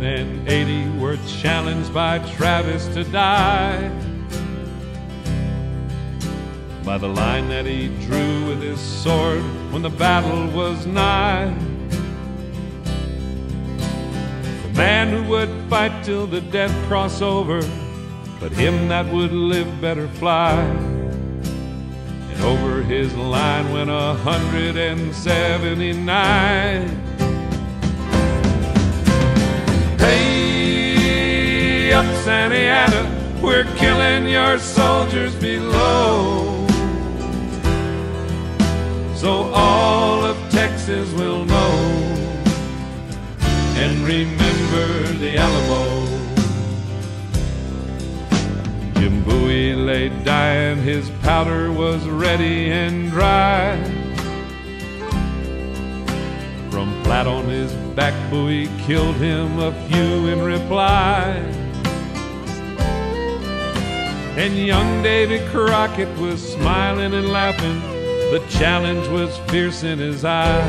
180 were challenged by Travis to die. By the line that he drew with his sword when the battle was nigh. The man who would fight till the death cross over, but him that would live better fly. And over his line went a 179. Up Santa Anna, we're killing your soldiers below. So all of Texas will know and remember the Alamo. Jim Bowie lay dying, his powder was ready and dry. From flat on his back, Bowie killed him a few in reply. And young Davy Crockett was smiling and laughing, the challenge was fierce in his eye.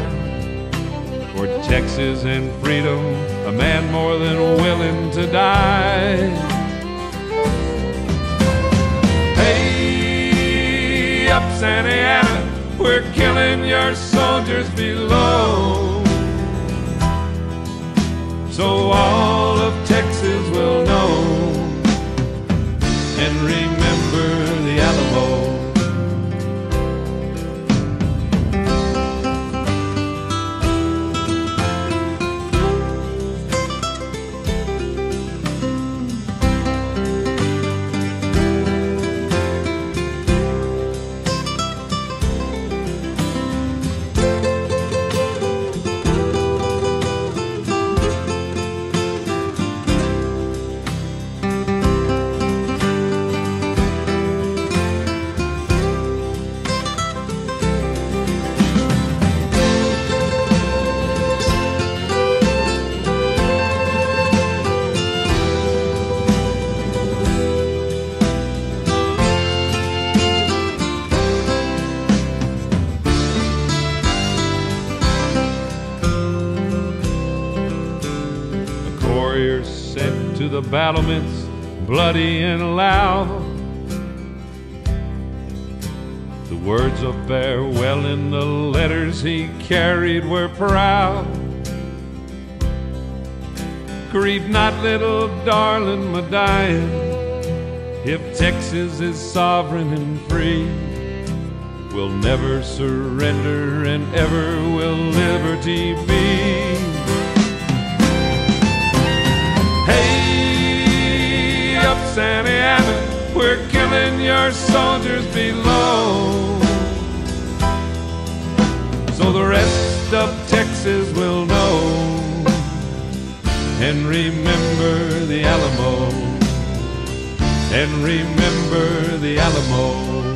For Texas and freedom, a man more than willing to die. Hey, up Santa Anna, we're killing your soldiers below. So all of Texas will know and remember the Alamo. To the battlements, bloody and loud. The words of farewell in the letters he carried were proud. Grieve not, little darling, my dying, if Texas is sovereign and free. We'll never surrender and ever will liberty be. We're your soldiers below. So the rest of Texas will know and remember the Alamo. And remember the Alamo.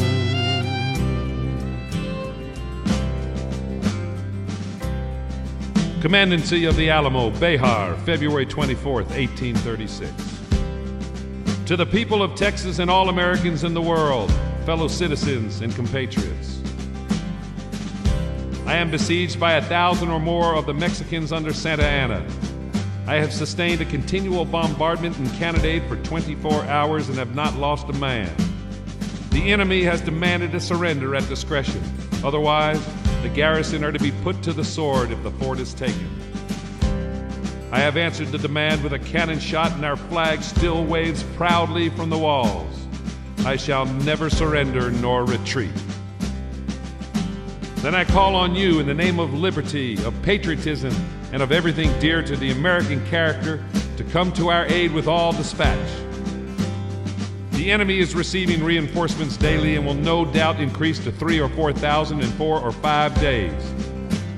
Commandancy of the Alamo, Bejar, February 24th, 1836. To the people of Texas and all Americans in the world, fellow citizens and compatriots. I am besieged by a thousand or more of the Mexicans under Santa Anna. I have sustained a continual bombardment and cannonade for 24 hours and have not lost a man. The enemy has demanded a surrender at discretion. Otherwise, the garrison are to be put to the sword if the fort is taken. I have answered the demand with a cannon shot, and our flag still waves proudly from the walls. I shall never surrender nor retreat. Then I call on you in the name of liberty, of patriotism, and of everything dear to the American character to come to our aid with all dispatch. The enemy is receiving reinforcements daily and will no doubt increase to three or four thousand in four or five days.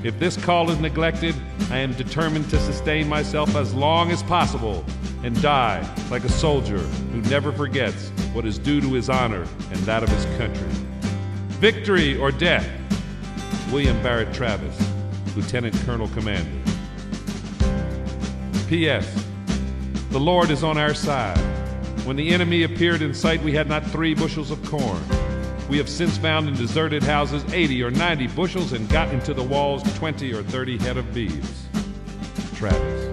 If this call is neglected, I am determined to sustain myself as long as possible and die like a soldier who never forgets what is due to his honor and that of his country. Victory or death. William Barrett Travis, Lieutenant Colonel Commander. P.S. The Lord is on our side. When the enemy appeared in sight, we had not three bushels of corn. We have since found in deserted houses 80 or 90 bushels and got into the walls 20 or 30 head of beeves. Travis.